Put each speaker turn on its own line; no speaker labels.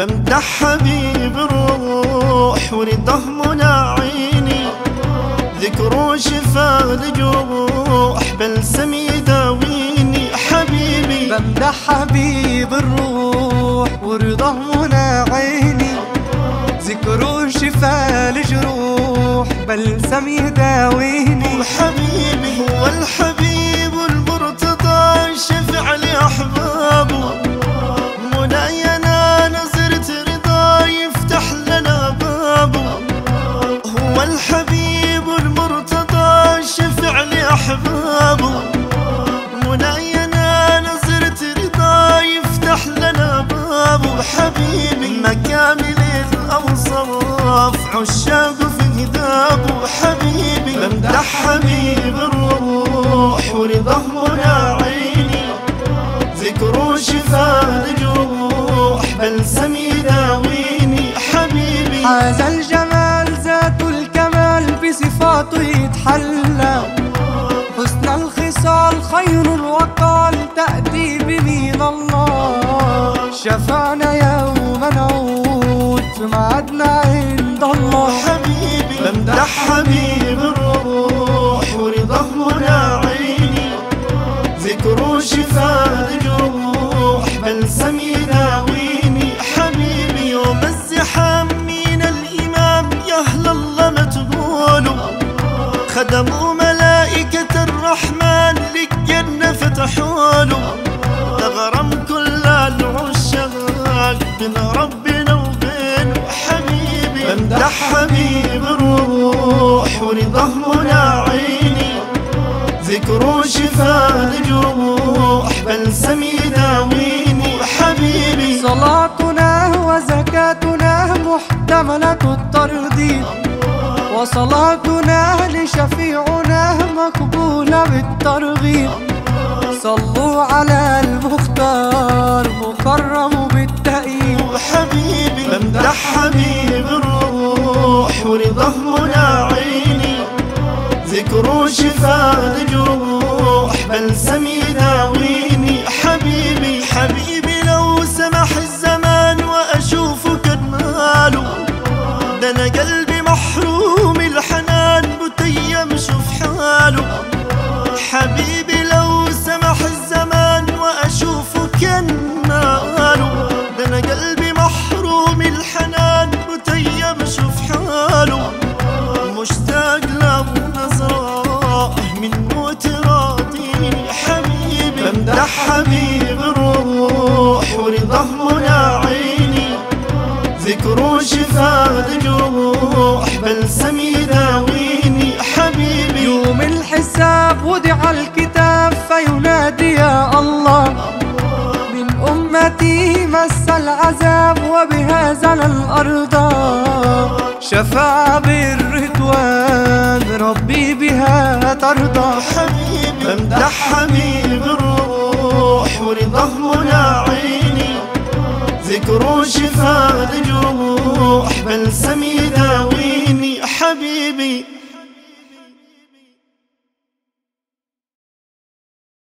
بمدح حبيب الروح ورده منى عيني ذكر شفا الجروح بلسم يداويني حبيبي
بمدح حبيب الروح ورضاه منى عيني ذكره شفا الجروح بلسم يداويني
حبيبي هو الحبيب المرتضى شفع لأحبابه. الحبيب المرتضى شفع لأحبابه. مناينا نظرة رضا يفتح لنا بابه. حبيبي مكامل الأوصاف عشاق في هدابه حبيبي بمدح حبيب الروح ورضاه عيني ذكر شفاء الجروح بلسم يداويني حبيبي
هذا الجمال يتحلى حسن الخصال خير وقال تأتي بمين الله. شفعنا يوم نعود في ميعادنا
خدموا ملائكة الرحمن للجنة فتحوا له تغرم كل العشاق بين ربنا وبين حبيبي بمدح حبيب الروح ورضاه عيني. ذكر شفاء الجروح بلسم يداويني حبيبي
صلاتنا وزكاتنا محتملة الترضي وصلاتنا لشفيعنا مقبولة بالترغيب. صلوا على المختار مكرم بالتأييد.
حبيبي بمدح حبيب الروح ورضاه منى عيني. ذكر شفاء الجروح بلسم يداويني حبيبي حبيبي لو سمح الزمان وأشوفك المال. ده أنا قلبي حبيبي لو سمح الزمان وأشوفك النال ده أنا قلبي محروم الحنان متيم شوف حاله. مشتاق له نظرة من موت راضيني حبيبي. بمدح حبيب الروح ورضاه منى عيني. ذكر شفاء الجروح بلسم يداويني
أمتي مس العذاب وبهذا الأرض. شفاعة بالرضوان ربي بها ترضى.
حبيبي بمدح حبيب الروح ورضاه منى عيني ذكر شفاء الجروح بلسم حبيبي